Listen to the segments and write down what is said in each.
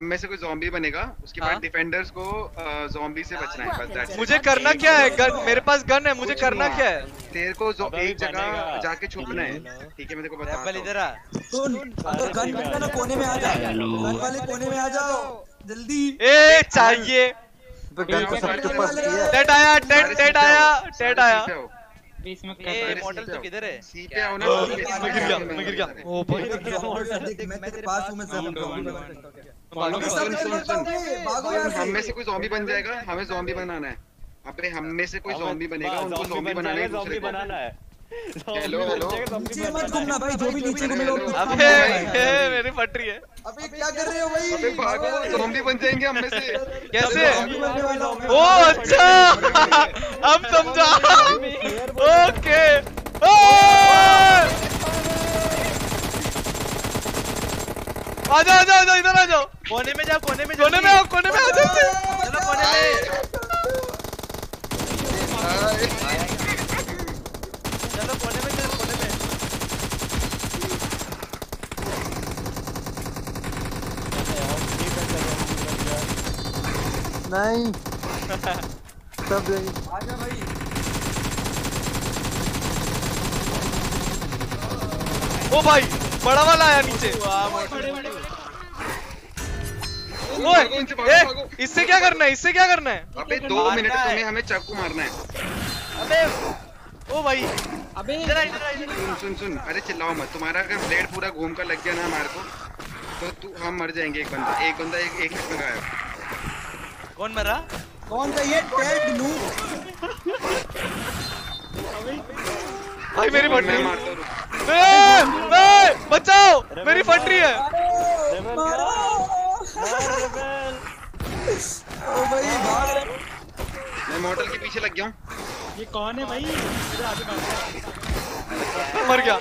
में से कोई जॉम्बी बनेगा उसके बाद हाँ? डिफेंडर्स को जॉम्बी से बचना है बस मुझे करना क्या है? गन मेरे पास गन है मुझे करना क्या है? तेरे को जो एक जगह जाके छुपना है। ठीक है मैं तेरे को बताता रेबल हूँ। इधर आ सुन अगर गन मिलता ना कोने में आ जा गन वाले कोने में आ जाओ जल्दी। ए चाहिए। गन तो सबके पास ही है टेड आया टेड टेड आया टेड आया। बीच में ए मॉडल तो किधर है? सी पे आओ ना मैं गिर गया मैं गिर गया। ओ भाई मैं तेरे पास हूँ मैं सब मालूम अबे। सब सुन, सुन, सुन। भागो यहाँ हम में से से कोई जॉम्बी बन जाएगा? हमें जॉम्बी बनाना है। अबे हम में से कोई जॉम्बी बनेगा उनको जॉम्बी बनाना है जॉम्बी बनाना है। Hello, hello. नीचे मत घूमना भाई जो भी नीचे घूमेगा वो अबे मेरी फट रही है। अबे क्या कर रहे हो भाई? अबे भागो जॉम्बी बन जाएँगे हम में से। कैसे? हूँ। ओ अच्छा! अब समझा ओके ओ! आ जाओ आ जाओ जाओ इधर आ जाओ कोने में जाओ कोने में कोने में आओ कोने में आ जाओ चलो कोने में चलो कोने में चलो कोने में नहीं सब यही आजा भाई ओ भाई बड़ा वाला आया नीचे ओए ए, भागो। इससे क्या करना है? इससे क्या करना है? अबे दो मिनट तुम्हें हमें चाकू मारना है। अबे ओ भाई। अबे। इधर इधर। सुन सुन सुन। अरे चिल्लाओ मत। तुम्हारा अगर ब्लेड पूरा घूम कर लग गया ना हमारे को तो तू हम मर जाएँगे एक बंदा। एक बंदा एक एक हिट में गायब। कौन मरा? कौन सा ये टेड नू भाई मेरी फट मैं रही मारता हूँ। है ए, ए, बचाओ। मेरी फट रही है। ओ भाई भाग मैं मॉडल के पीछे लग गया हूँ। ये कौन है भाई? इधर आगे बात मर गया।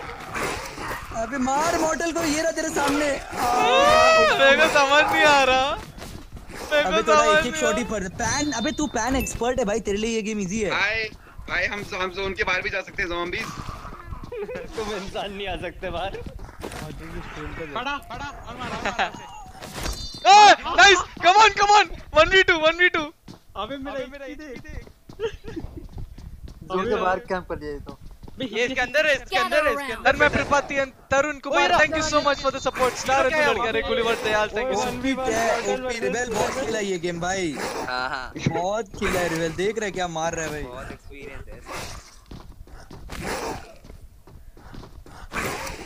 अबे मार मॉडल को ये रहा तेरे सामने। मेरे को समझ नहीं आ रहा। अबे थोड़ा एक एक शॉट ही पर पैन अबे तू पैन एक्सपर्ट है भाई तेरे लिए ये गेम इजी है। भाई भाई हम हम जोन के बाहर भी जा सकते हैं zombies तुम इंसान नहीं आ सकते बाहर। पड़ा पड़ा और मारा। Nice come on come on 1v2 1v2 अबे मेरा इधर जोन के बाहर कैंप कर दिया ये तो। ये इसके अंदर है इसके अंदर है इसके अंदर। Tanmay Prapati Tarun Kumar thank you so much for the support star है लड़का रे Gulliver Dayal thank you so OP OP rebel बहुत खेला ये गेम भाई। हाँ हाँ। बहुत खेला है रिबेल देख रहे क्या मार रहा है भाई। बहुत एक्सपीरियंस है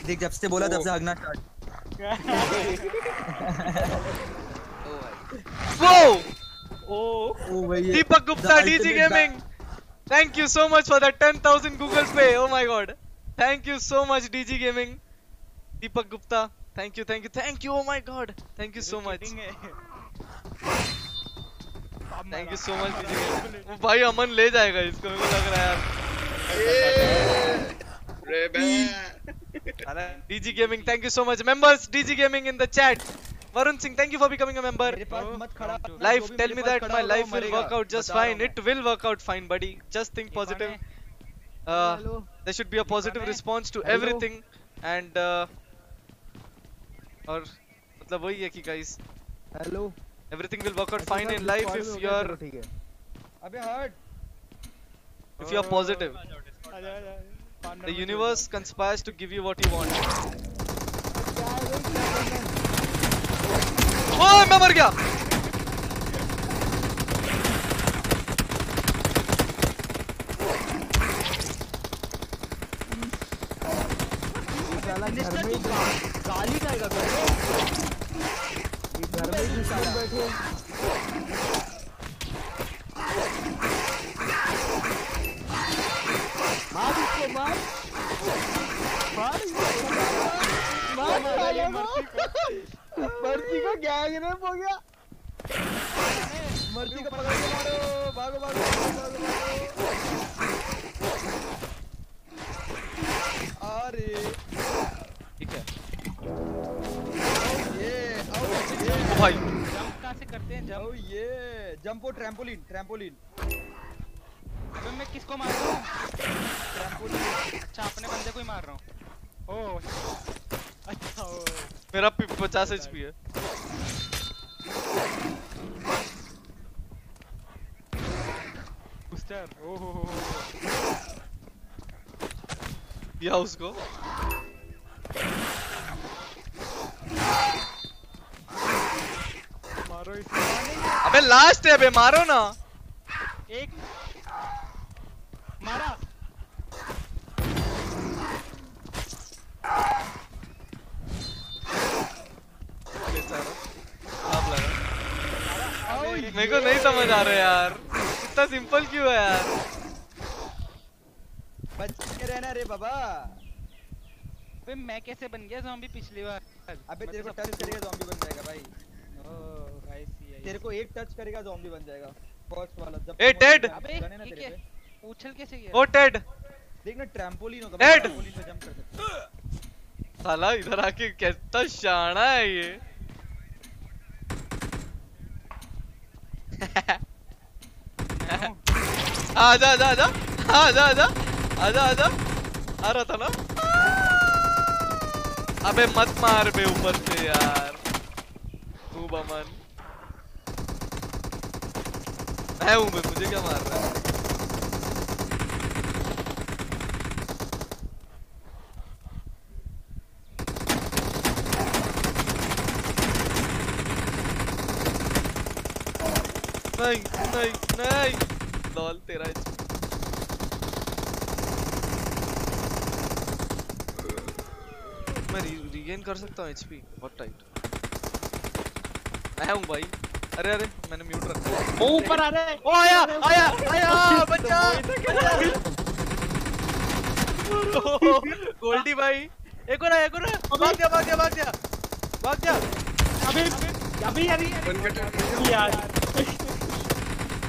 देख जब से बोला तब से हगना स्टार्ट वो ओ ओ भाई ये- Deepak Gupta The DG ultimate gaming thank you so much for the 10000 Google Pay oh my god thank you so much DG gaming Deepak Gupta thank you thank you thank you oh my god thank you so much thank you so much DG gaming भाई अमन ले जाएगा इसको मेरे को लग रहा है यार। DG Gaming, thank you so much. Members, DG Gaming in the chat. Varun Singh, thank you for becoming a member. मेरे पास मत खड़ा Life, जो भी tell मेरे me पास that खड़ा my होगा, life वो will मरेगा। work out just बता रहा fine. हूँ It will work out fine, buddy. Just think positive. Uh, there should be a positive response to everything. And uh, और मतलब वही है कि guys, hello everything will work out fine in life if you're ठीक है अबे हट if you're positive. The universe conspires to give you what you want. ओह मैं मर गया साला घर में ही गाली खाएगा घर में ये घर में ही घुस बैठे मर्सी को हो गया मर्ज़ी का पकड़ के मारो। भागो भागो भागो भागो। अरे। ठीक है। ये आओ ये। ओ भाई। जंप कहाँ से करते हैं? जंप। ये जंप और ट्रैम्पोलिन ट्रैम्पोलिन। अबे मैं किसको मार रहा हूँ? ट्रैम्पोलिन। अच्छा अपने बंदे को ही मार रहा हूँ। ओ। अच्छा ओ। मेरा पचास एचपी है। Booster. Oh. oh, oh, oh. दिया उसको मारो इसे अबे लास्ट है बे मारो ना मेरे को नहीं समझ आ रहा यार। इतना सिंपल क्यों है यार? बच के रहना रे बाबा। अबे मैं कैसे बन गया ज़ॉम्बी पिछली बार? अबे तेरे को टच करेगा ज़ॉम्बी बन जाएगा भाई। ओह आई सी तेरे को एक टच करेगा ज़ॉम्बी बन जाएगा। फ़र्स्ट वाला जब ए, टेड! अबे है ये क्या? उछल कैसे गया? ओ टेड देख ना ट्रैम्पोलिन होगा। टेड! ट्रैम्पोलिन पे जंप कर सकते साला इधर आके कैसा शाना है ये। आजा आजा आजा आजा आजा आजा आजा आ रहा था ना अबे मत मार बे ऊपर से यार तू बमन मैं हूँ मुझे क्या मार रहा है नहीं नहीं नहीं। लॉल तेरा HP मैं रीगेन कर सकता हूँ एचपी बहुत टाइट आया हूँ भाई। अरे अरे मैंने म्यूट रखा। है ओ ऊपर आ रहा है। ओ आया आया आया बच्चा। गोल्डी भाई। एक और आया एक और आया। भाग जा भाग जा भाग जा भाग जा अबे अबे यार यार।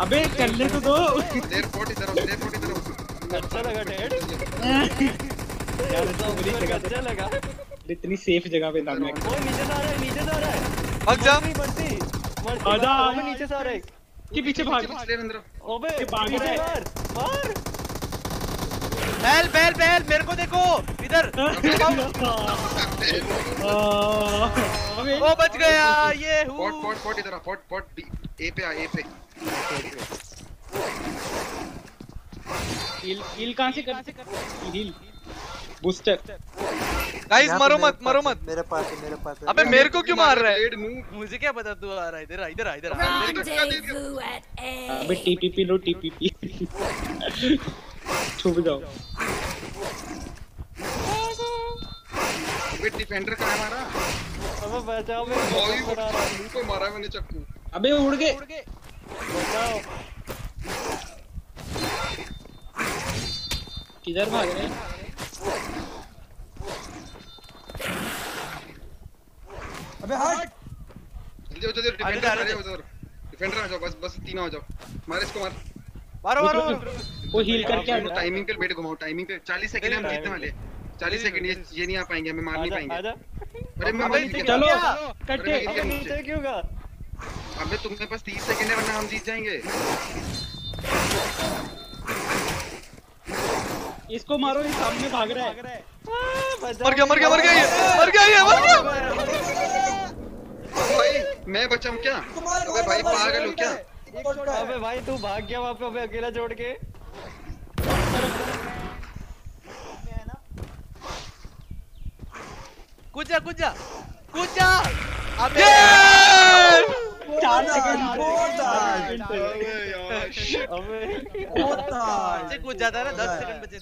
अबे चलने तो दो। देर फोर्ट तरफ़ देर फोर्ट तरफ़ अच्छा लगा डैड यार तो बुरी जगह अच्छा लगा। इतनी सेफ़ जगह पे था मैं वो नीचे से आ रहा है नीचे से आ रहा है। भाग जा। नहीं मरती मर- आजा। नीचे से आ रहा है। के पीछे भाग। ले अंदर ओबे ये भाग रहा है। मार मार। बैल बैल बैल मेरे को देखो इधर। अबे ओ बच गया ये हूँ। फोर्ट फोर्ट फोर्ट इधर आ फोर्ट फोर्ट बी ए पे आ ए पे। हील हील कहाँ से कर हील। बूस्टर। गाइस मरो मत मरो मत। मेरे पास है मेरे पास है। अबे मेरे को क्यों मार रहा है? मुझे क्या पता तू आ रहा है इधर आ इधर आ इधर. अबे टीपीपी लो टीपीपी। छुप जाओ। अबे डिफेंडर अबे बचाओ मैं भाई बना रहा हूँ। मुँह पे मारा मैंने चक्कू। अबे उड़ गए। बचाओ किधर भाग रहे अबे हट। जल्दी हो जल्दी डिफेंडर आ जाओ उधर डिफेंडर आ जाओ बस बस तीन आ जाओ। मार इसको मार। मारो मारो वो हील करके आ टाइमिंग टाइमिंग पे वेट घुमाओ टाइमिंग पे 40 सेकंड हम जीतने वाले 40 सेकंड ये ये नहीं आ पाएँगे हमें मार नहीं पाएँगे अरे मैं मर गया चलो? कट्टे नीचे क्यों गा अबे तुम्हारे पास 30 सेकंड है वरना हम जीत जाएँगे इसको मारो ये सामने भाग रहा है मर गया मर गया मर गया ये मर गया ये मर गया भाई मैं बचाऊं क्या अबे भाई पागल हो क्या अबे भाई तू भाग गया वहाँ पे अबे अकेला छोड़ के। कुछ जा कुछ जा कुछ जा। अबे चार सेकंड सेकंड अबे कूद जाता है ना 10 सेकंड बचे।